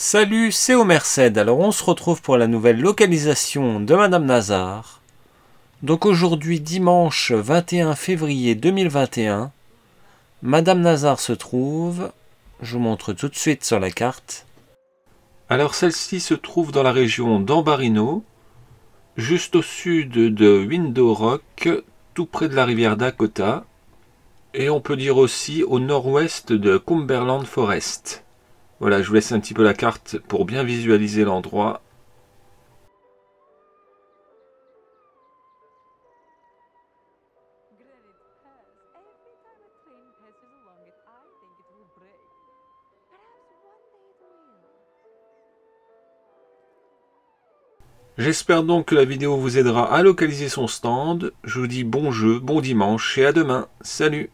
Salut, c'est Omerced. Alors on se retrouve pour la nouvelle localisation de Madame Nazar. Donc aujourd'hui, dimanche 21 février 2021, Madame Nazar se trouve, je vous montre tout de suite sur la carte. Alors celle-ci se trouve dans la région d'Ambarino, juste au sud de Window Rock, tout près de la rivière Dakota, et on peut dire aussi au nord-ouest de Cumberland Forest. Voilà, je vous laisse un petit peu la carte pour bien visualiser l'endroit. J'espère donc que la vidéo vous aidera à localiser son stand. Je vous dis bon jeu, bon dimanche et à demain. Salut